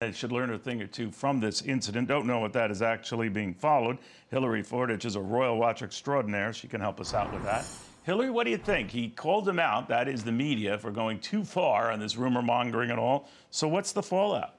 They should learn a thing or two from this incident. Don't know what that is actually being followed. Hilary Fordwich is a royal watch extraordinaire. She can help us out with that. Hilary, what do you think? He called them out, that is the media, for going too far on this rumor mongering and all. So what's the fallout?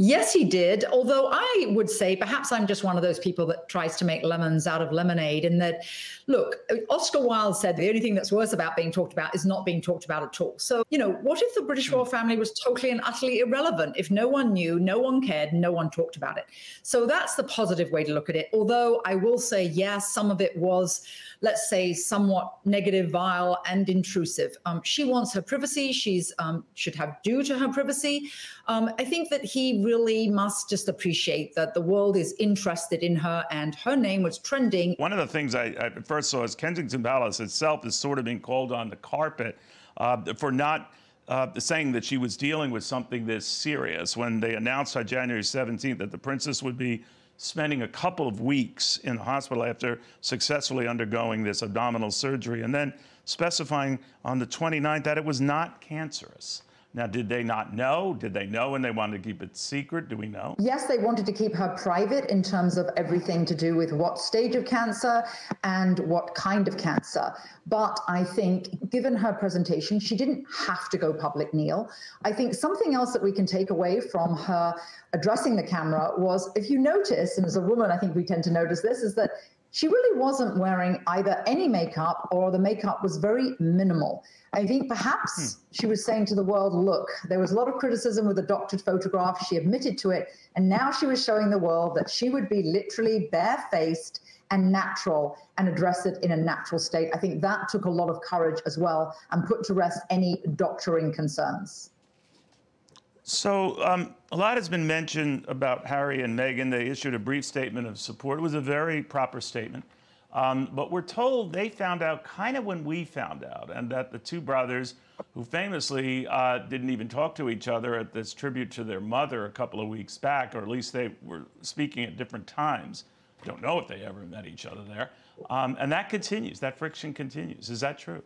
Yes, he did. Although I would say perhaps I'm just one of those people that tries to make lemons out of lemonade. In that, look, Oscar Wilde said the only thing that's worse about being talked about is not being talked about at all. So, you know, what if the British royal family was totally and utterly irrelevant? If no one knew, no one cared, no one talked about it. So that's the positive way to look at it. Although I will say, yes, some of it was, let's say, somewhat negative, vile, and intrusive. Um, she wants her privacy. She's um, should have due to her privacy. Um, I think that he really must just appreciate that the world is interested in her and her name was trending. One of the things I, I first saw is Kensington Palace itself is sort of being called on the carpet uh, for not. Uh, saying that she was dealing with something this serious when they announced on January 17th that the princess would be spending a couple of weeks in the hospital after successfully undergoing this abdominal surgery, and then specifying on the 29th that it was not cancerous. Now, did they not know? Did they know and they wanted to keep it secret? Do we know? Yes, they wanted to keep her private in terms of everything to do with what stage of cancer and what kind of cancer. But I think, given her presentation, she didn't have to go public, Neil. I think something else that we can take away from her addressing the camera was if you notice, and as a woman, I think we tend to notice this, is that she really wasn't wearing either any makeup or the makeup was very minimal. I think perhaps hmm. she was saying to the world, look, there was a lot of criticism with the doctored photograph. She admitted to it. And now she was showing the world that she would be literally barefaced and natural and address it in a natural state. I think that took a lot of courage as well and put to rest any doctoring concerns. So um, a lot has been mentioned about Harry and Meghan. They issued a brief statement of support. It was a very proper statement. Um, but we're told they found out kind of when we found out, and that the two brothers, who famously uh, didn't even talk to each other at this tribute to their mother a couple of weeks back, or at least they were speaking at different times. Don't know if they ever met each other there. Um, and that continues, that friction continues. Is that true?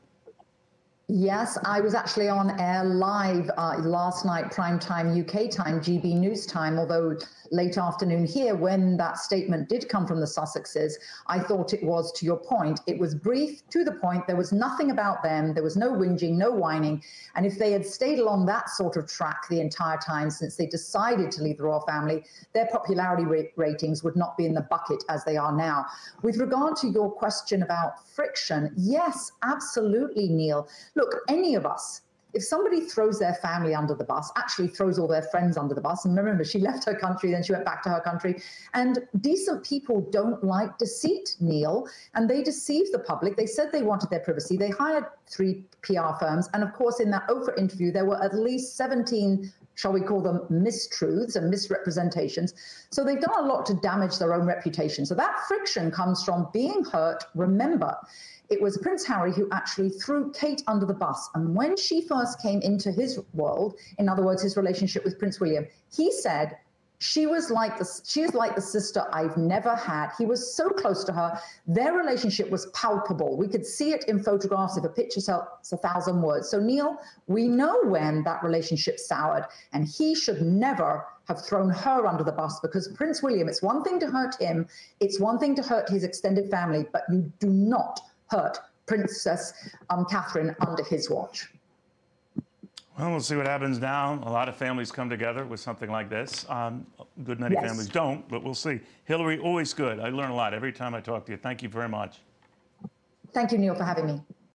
Yes, I was actually on air live uh, last night, prime time UK time, GB News time, although late afternoon here when that statement did come from the Sussexes. I thought it was, to your point, it was brief, to the point. There was nothing about them. There was no whinging, no whining. And if they had stayed along that sort of track the entire time since they decided to leave the royal family, their popularity ra- ratings would not be in the bucket as they are now. With regard to your question about friction, yes, absolutely, Neil. Look, any of us, if somebody throws their family under the bus, actually throws all their friends under the bus, and remember, she left her country, then she went back to her country. And decent people don't like deceit, Neil, and they deceive the public. They said they wanted their privacy. They hired three PR firms. And of course, in that Oprah interview, there were at least 17 shall we call them mistruths and misrepresentations. So they've done a lot to damage their own reputation. So that friction comes from being hurt. Remember, it was Prince Harry who actually threw Kate under the bus. And when she first came into his world, in other words, his relationship with Prince William, he said, she was like the she is like the sister I've never had. He was so close to her. Their relationship was palpable. We could see it in photographs. If a picture tells a thousand words. So Neil, we know when that relationship soured, and he should never have thrown her under the bus because Prince William. It's one thing to hurt him. It's one thing to hurt his extended family, but you do not hurt Princess um, Catherine under his watch. Well, we'll see what happens now. A lot of families come together with something like this. Um, good many yes. families don't, but we'll see. Hilary, always good. I learn a lot every time I talk to you. Thank you very much. Thank you, Neil, for having me.